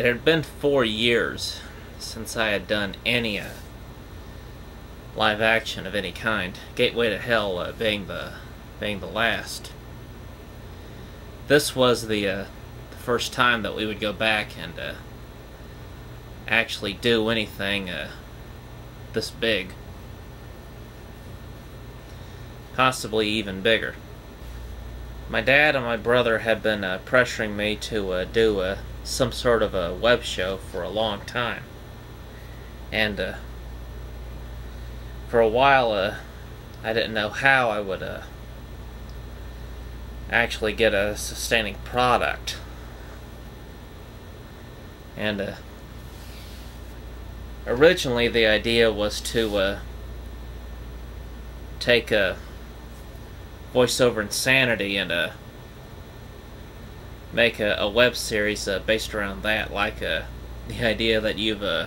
it had been four years since I had done any uh, live action of any kind. Gateway to Hell uh, being the being the last. This was the, uh, the first time that we would go back and uh, actually do anything uh, this big, possibly even bigger. My dad and my brother had been uh, pressuring me to do uh, some sort of a web show for a long time. And uh, for a while, uh, I didn't know how I would uh, actually get a sustaining product. And uh, originally, the idea was to uh, take a voiceover insanity and uh, make a, a web series uh, based around that, like uh, the idea that you've uh,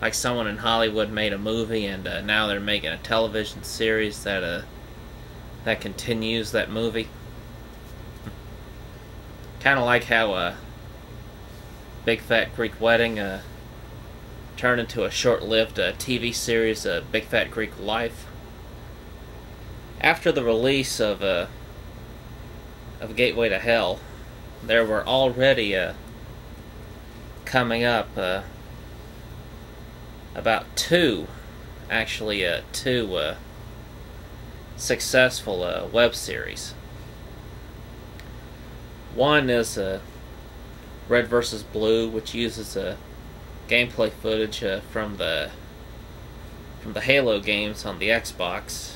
like someone in Hollywood made a movie and uh, now they're making a television series that uh, that continues that movie. kind of like how uh, Big Fat Greek Wedding turned into a short-lived TV series, Big Fat Greek Life. After the release of of Gateway to Hell, there were already uh, coming up uh, about two, actually uh, two uh, successful uh, web series. One is uh, Red versus Blue, which uses uh, gameplay footage uh, from the from the Halo games on the Xbox,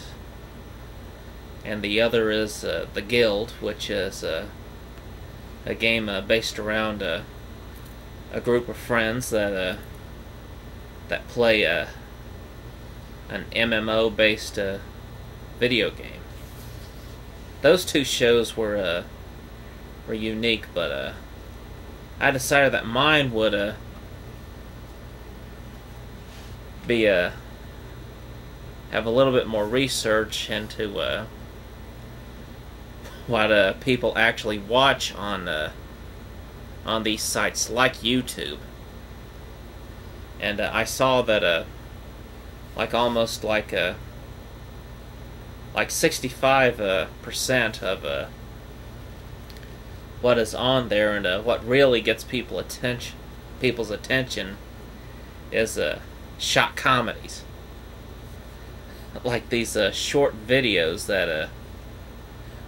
and the other is uh, the Guild, which is uh, a game uh, based around uh, a group of friends that uh, that play uh, an MMO based uh, video game. Those two shows were uh, were unique, but uh, I decided that mine would uh, be a uh, have a little bit more research into uh, what uh, people actually watch on uh, on these sites like YouTube. And uh, I saw that uh, like almost like uh, like 65 uh, percent of uh, what is on there and uh, what really gets people attention people's attention is uh, shot comedies like these uh, short videos that uh,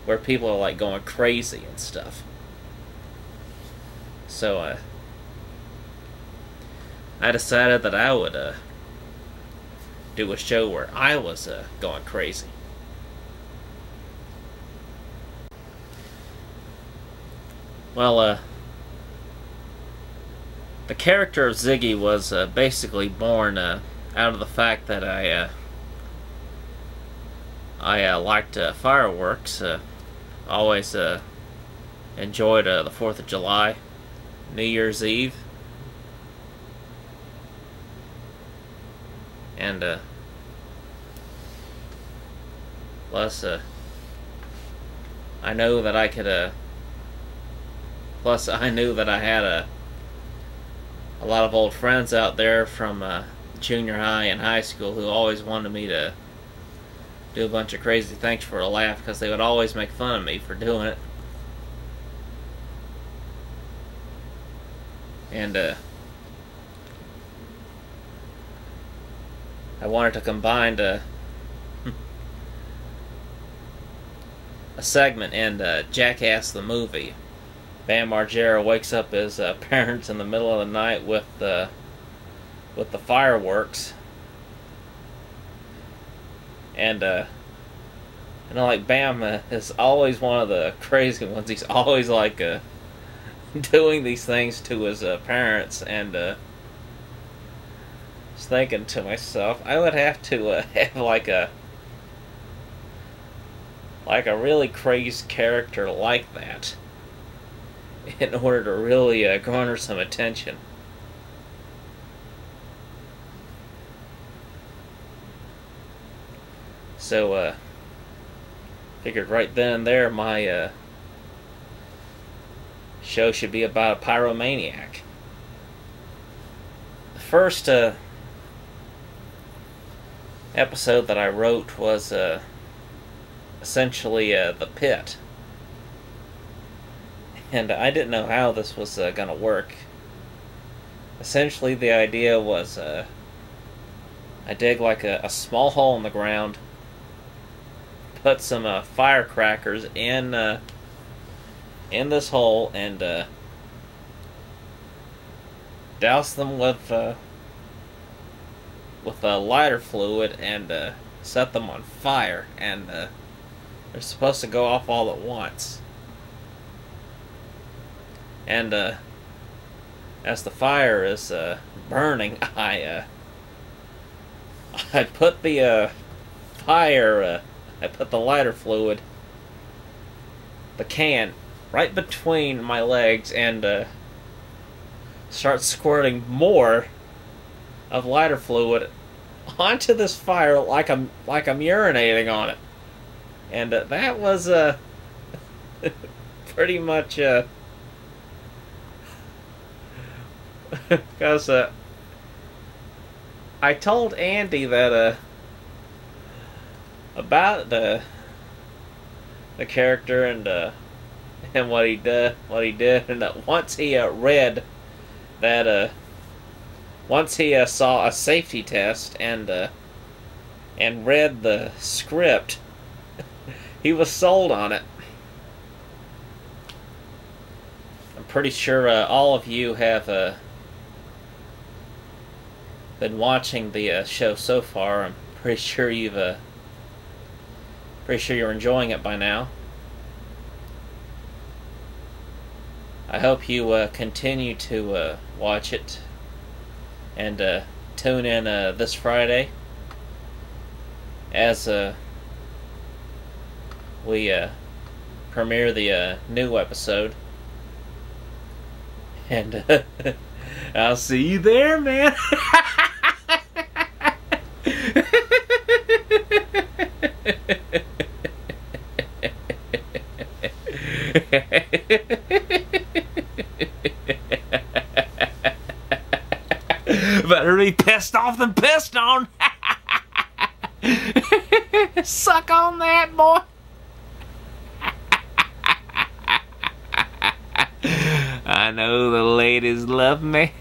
where people are like going crazy and stuff. So uh, I decided that I would uh, do a show where I was uh, going crazy. Well, uh, the character of Ziggy was uh, basically born uh, out of the fact that I uh, I uh, liked uh, fireworks. Uh, always uh, enjoyed uh, the Fourth of July, New Year's Eve, and uh, plus uh, I know that I could. Uh, plus, I knew that I had a a lot of old friends out there from junior high and high school who always wanted me to do a bunch of crazy things for a laugh because they would always make fun of me for doing it. And, uh, I wanted to combine a, a segment in uh, Jackass the movie. Bam Margera wakes up his uh, parents in the middle of the night with the with the fireworks and uh you know like Bam uh, is always one of the crazy ones. He's always like uh doing these things to his uh, parents and uh just thinking to myself, I would have to uh, have like a like a really crazy character like that in order to really uh, garner some attention. So, uh, figured right then and there my uh, show should be about a pyromaniac. The first uh, episode that I wrote was uh, essentially uh, the pit, and I didn't know how this was uh, gonna work. Essentially, the idea was uh, I dig like a, a small hole in the ground, put some uh, firecrackers in uh, in this hole, and uh, douse them with uh, with a lighter fluid and uh, set them on fire, and uh, they're supposed to go off all at once. And as the fire is burning, I I put the fire, I put the lighter fluid, the can, right between my legs and uh, start squirting more of lighter fluid onto this fire like I'm like I'm urinating on it, and uh, that was uh, pretty much uh, because uh, I told Andy that uh, about the the character and uh, and what he did, what he did, and that once he uh, read that uh, once he uh, saw a safety test and uh, and read the script, he was sold on it. I'm pretty sure uh, all of you have uh, been watching the uh, show so far. I'm pretty sure you've uh, pretty sure you're enjoying it by now. I hope you uh, continue to uh, watch it and uh, tune in uh, this Friday as uh, we uh, premiere the new episode. And I'll see you there, man. be pissed off than pissed on. Suck on that, boy. I know the ladies love me.